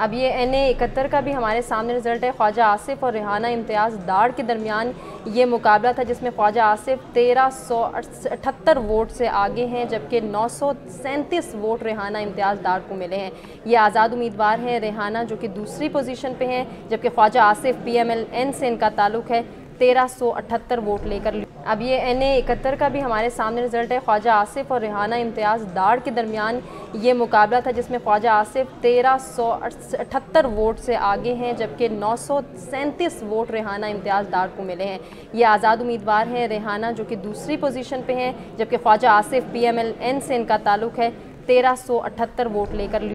अब ये N A इकहत्तर का भी हमारे सामने रिज़ल्ट है। ख्वाजा आसिफ और रिहाना इम्तियाज़ दाड़ के दरमियान ये मुकाबला था, जिसमें ख्वाजा आसिफ तेरह सौ अठहत्तर वोट से आगे हैं, जबकि नौ सौ सैंतीस वोट रिहाना इम्तियाज़ दाड़ को मिले हैं। ये आज़ाद उम्मीदवार हैं रिहाना, जो कि दूसरी पोजीशन पर हैं, जबकि ख्वाजा आसिफ एन से इनका ताल्लुक है। तेरह सौ अठहत्तर वोट लेकर अब ये एन ए इकहत्तर का भी हमारे सामने रिज़ल्ट है, ख्वाजा आसिफ और रेहाना इम्तियाज़ दाड़ के दरमियान ये मुकाबला था, जिसमें ख्वाजा आसिफ तेरह सौ अठहत्तर वोट से आगे हैं, जबकि नौ सौ सैंतीस वोट रेहाना इम्तियाज़ दाड़ को मिले हैं। ये आज़ाद उम्मीदवार हैं रेहाना, जो कि दूसरी पोजीशन पे हैं, जबकि ख्वाजा आसिफ पी से इनका ताल्लुक है, तेरह सौ अठहत्तर वोट लेकर